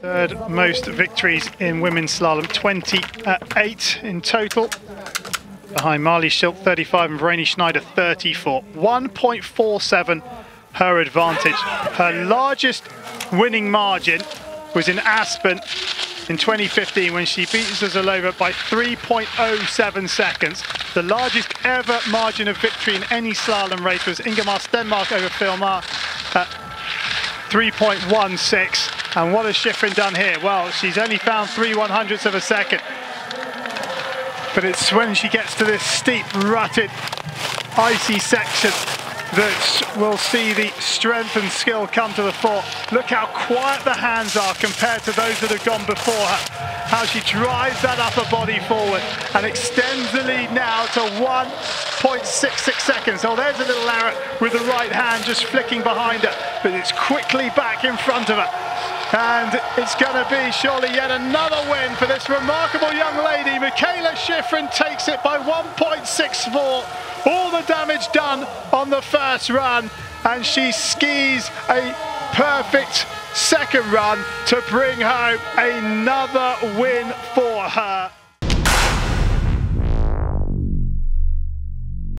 Third most victories in women's slalom, 28 in total. Behind Marlies Schild, 35, and Verena Schneider, 34. 1.47 her advantage. Her largest winning margin was in Aspen in 2015 when she beat Zuzulova by 3.07 seconds. The largest ever margin of victory in any slalom race was Ingemar Stenmark over Phil Mahre at 3.16. And what has Shiffrin done here? Well, she's only found three one hundredths of a second. But it's when she gets to this steep, rutted, icy section that we'll see the strength and skill come to the fore. Look how quiet the hands are compared to those that have gone before her. How she drives that upper body forward and extends the lead now to 1.66 seconds. Oh, there's a little error with the right hand just flicking behind her, but it's quickly back in front of her. And it's going to be surely yet another win for this remarkable young lady. Mikaela Shiffrin takes it by 1.64. All the damage done on the first run. And she skis a perfect second run to bring home another win for her.